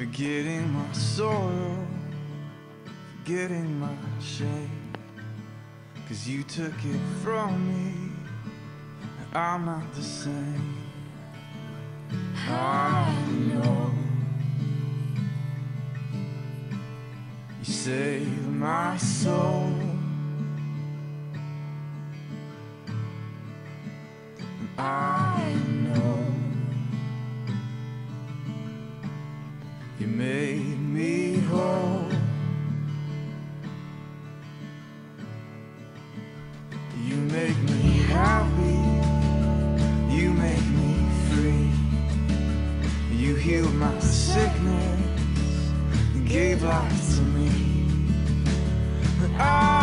Forgetting my sorrow, forgetting my shame. Cause you took it from me, and I'm not the same. I know you saved my soul. And I You made me whole. You make me happy. You make me free. You healed my sickness. You gave life to me. I